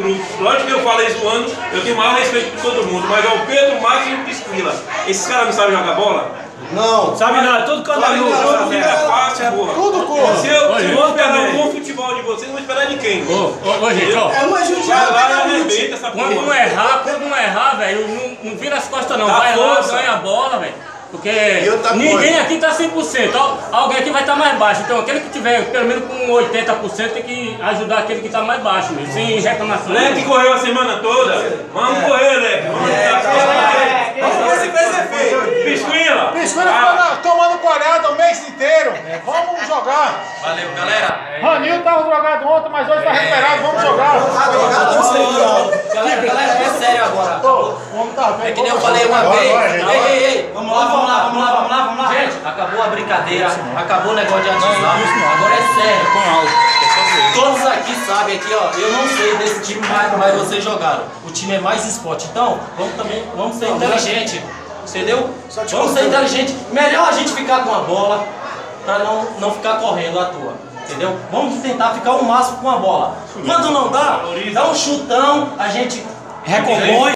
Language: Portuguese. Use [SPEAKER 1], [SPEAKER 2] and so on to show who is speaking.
[SPEAKER 1] grupo. Lógico que eu falei zoando, eu tenho o maior respeito por todo mundo, mas é o Pedro, Max e o Pisquila. Esses caras não sabem jogar bola?
[SPEAKER 2] Não.
[SPEAKER 3] Sabe nada, tudo
[SPEAKER 1] Sabe
[SPEAKER 3] candaludo.
[SPEAKER 1] não,
[SPEAKER 3] sabe?
[SPEAKER 1] fica fácil, porra.
[SPEAKER 2] Tudo corra.
[SPEAKER 1] Se eu, se eu esperar
[SPEAKER 3] também.
[SPEAKER 1] um bom futebol de vocês, não vou esperar de quem?
[SPEAKER 4] Ô, ô, ô, gente, ó.
[SPEAKER 2] É uma
[SPEAKER 1] Vai
[SPEAKER 2] judiada.
[SPEAKER 1] lá e arrebenta essa porra.
[SPEAKER 4] Quando não errar, quando não errar, velho, não, não vira as costas não.
[SPEAKER 1] Dá
[SPEAKER 4] Vai lá, ganha a bola, velho. Porque ninguém aqui tá 100%. Al- Alguém aqui vai estar mais baixo. Então aquele que tiver pelo menos com 80% tem que ajudar aquele que tá mais baixo, mesmo, sem reclamação.
[SPEAKER 1] Leque correu a semana toda. Vamos correr, Leque. Vamos
[SPEAKER 2] Vamos ver se fez efeito.
[SPEAKER 1] Pisquila.
[SPEAKER 5] Piscina
[SPEAKER 1] Ah,
[SPEAKER 5] tomando colhada o mês inteiro. Vamos jogar.
[SPEAKER 6] Valeu, galera.
[SPEAKER 5] Ranil tava drogado ontem, mas hoje tá recuperado. Vamos jogar.
[SPEAKER 6] Galera, galera, é sério agora.
[SPEAKER 5] O homem tá bem.
[SPEAKER 6] É que nem eu falei uma vez. Ei, ei, ei. Vamos lá, vamos lá, vamos lá, vamos lá, vamos lá. Gente, acabou a brincadeira, acabou o negócio de WhatsApp. Agora é sério. Todos aqui sabem aqui, ó. Eu não sei desse time, mas, mas vocês jogaram. O time é mais esporte. Então, vamos também, vamos ser inteligente. Entendeu? Vamos ser inteligente. Melhor a gente ficar com a bola pra não, não ficar correndo à toa. Entendeu? Vamos tentar ficar o máximo com a bola. Quando não dá, dá um chutão, a gente recompõe.